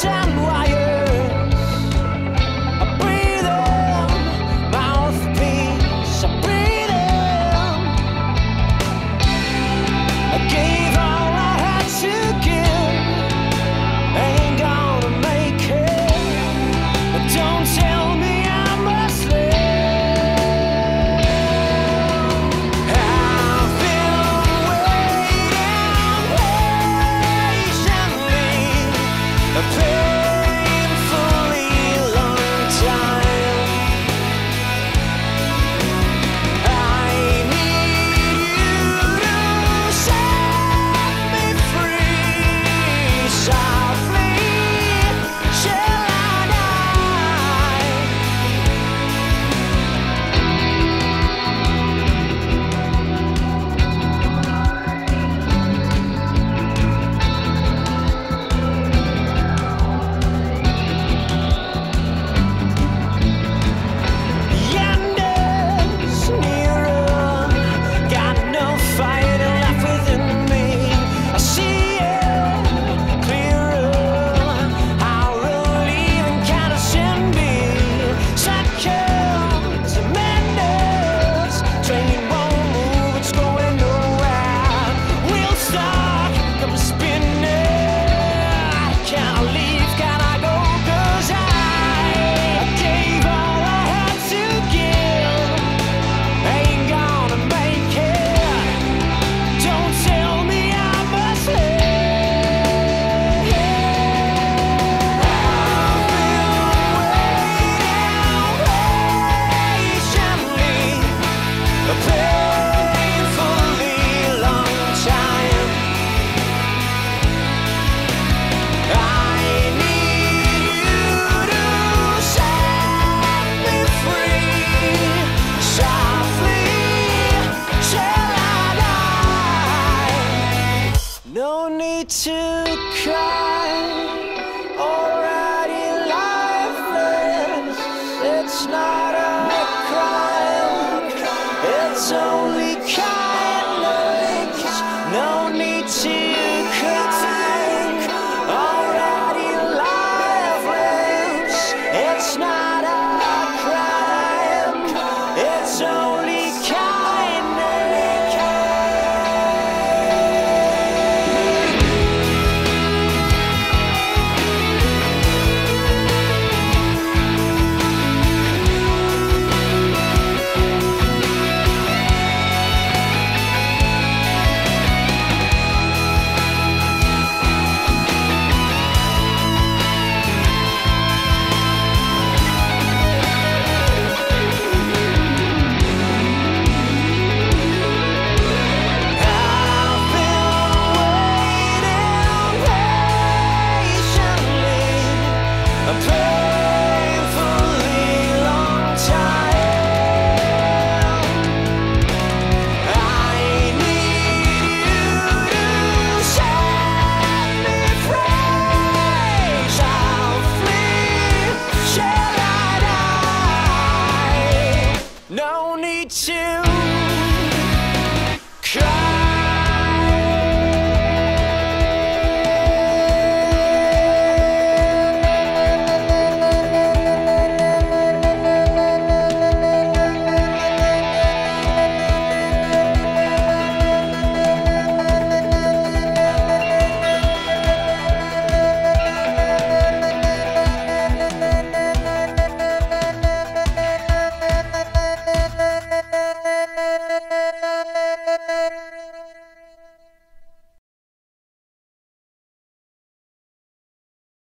tubes No need to cry. Already lifeless. It's not a crime. It's only kind.